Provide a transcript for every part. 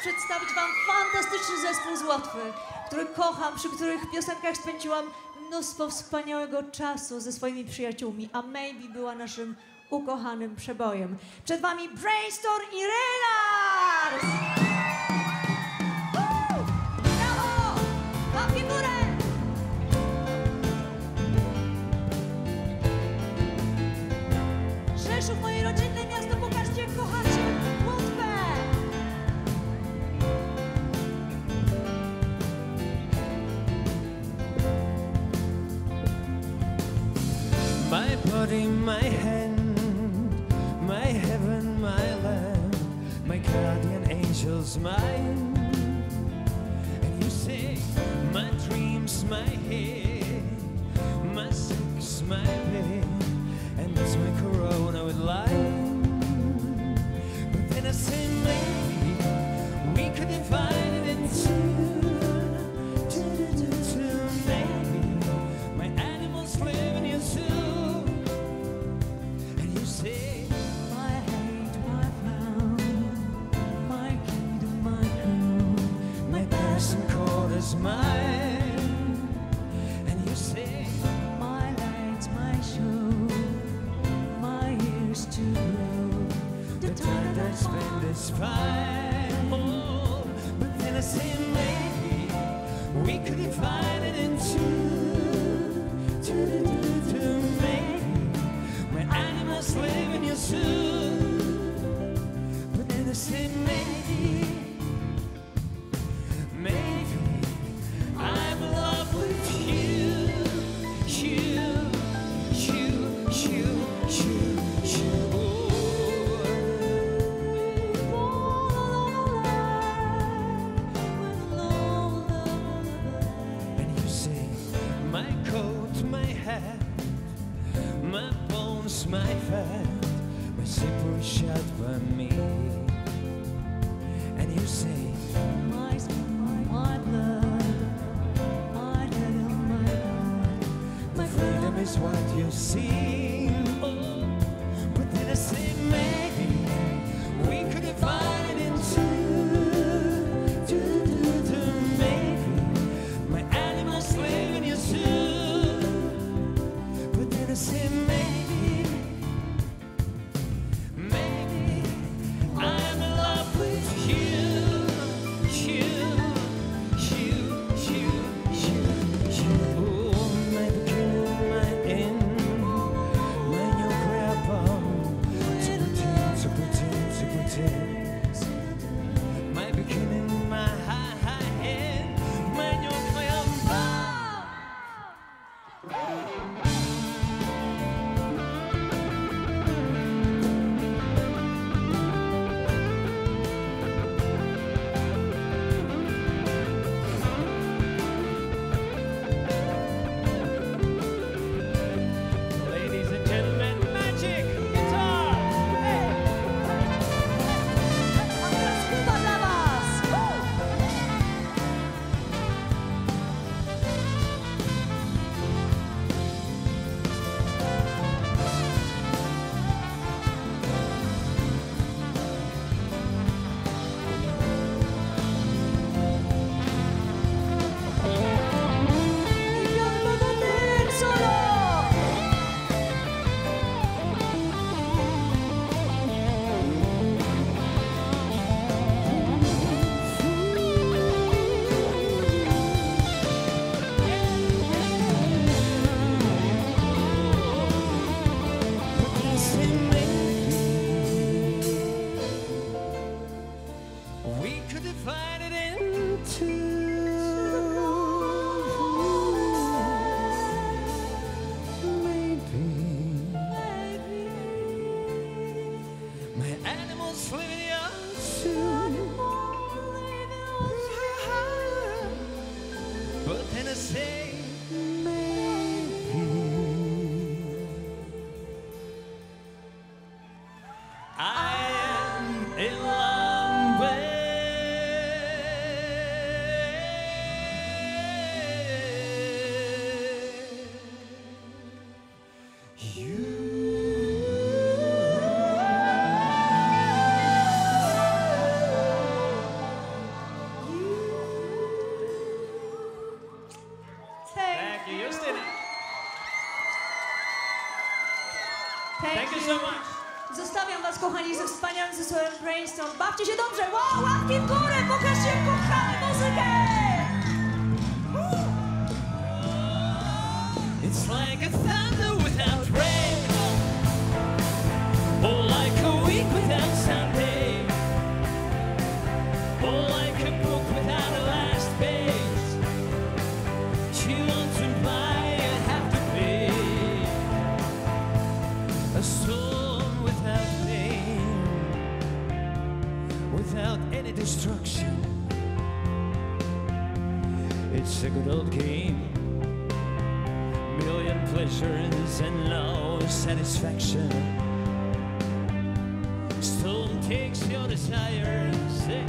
przedstawić Wam fantastyczny zespół z Łotwy, który kocham, przy których piosenkach spędziłam mnóstwo wspaniałego czasu ze swoimi przyjaciółmi, a Maybe była naszym ukochanym przebojem. Przed Wami Brainstorm i Relars! out in my hand, my heaven, my land, my guardian angel's mine. Spent fine. But then I maybe we could divide it in two. Maybe. Where animals live in your zoo. My fat, my zipper shut for me. And you say, My skin, my blood, my head, my heart, my freedom is what you see. Oh, but then I say maybe we could divide it in two, two, two, two, maybe my animals live in your. But then I say live in your zoo. But then I say you. You did it. Thank you so much. Zostawiam was, kochani, ze wspaniałym zespołem Brainstorm. Bawcie się dobrze! Wow, łapki w górę! Pokażcie, kochamy muzykę! Destruction. It's a good old game million pleasures and no satisfaction. Storm takes your desires eh,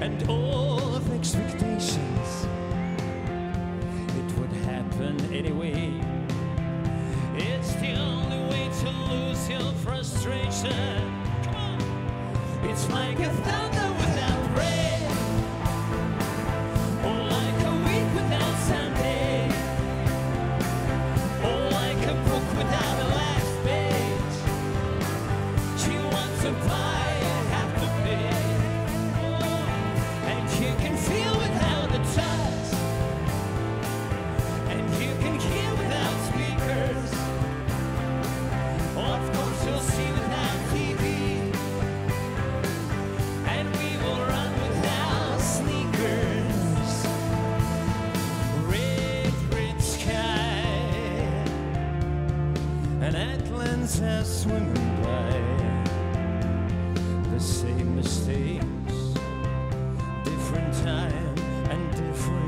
and all and Atlans are swimming by. The same mistakes, different time and different.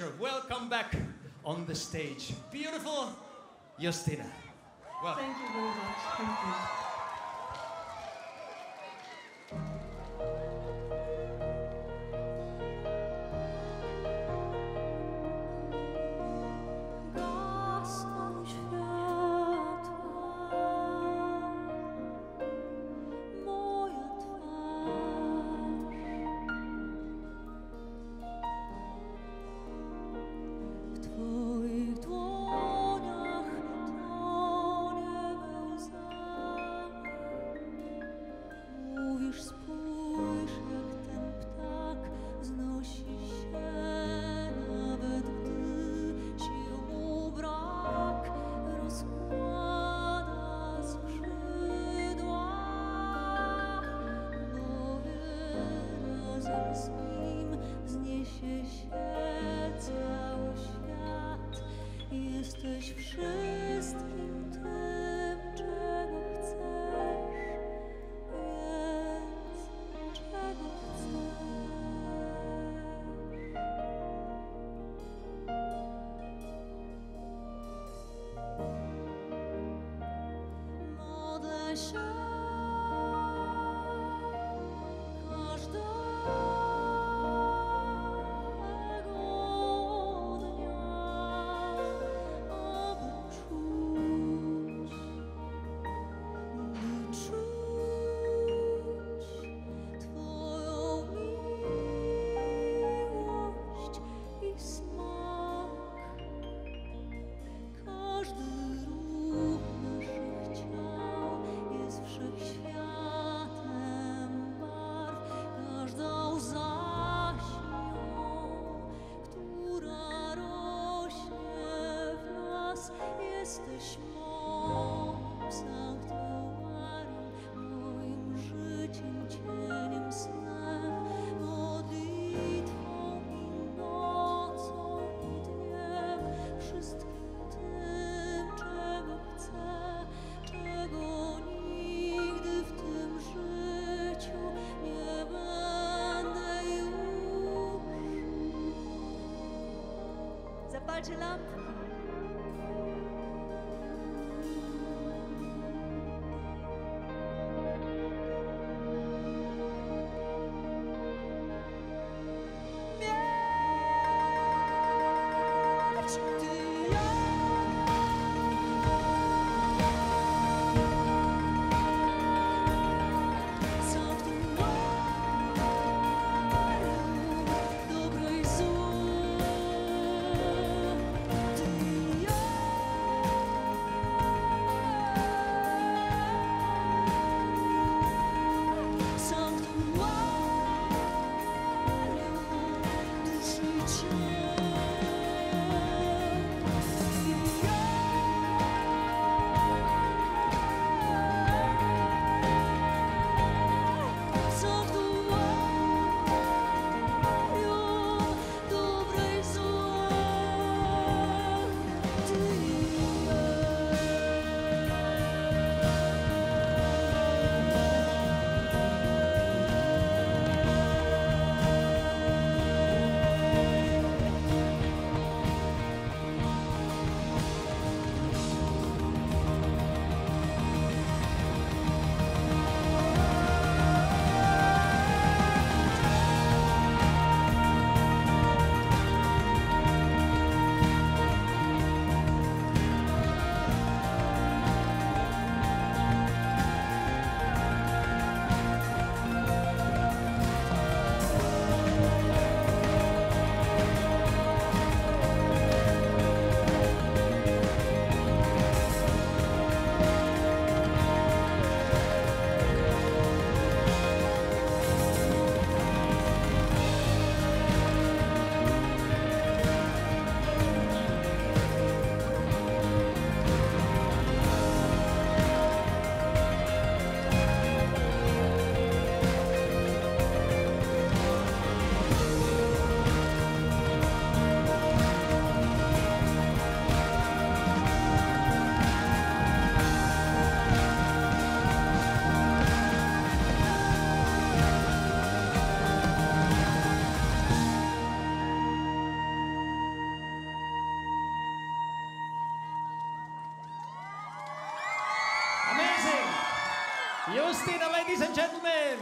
pleasure. Welcome back on the stage. Beautiful Justyna. Well, Thank you very much. Thank you. Zapalcie ladies and gentlemen,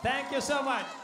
thank you so much.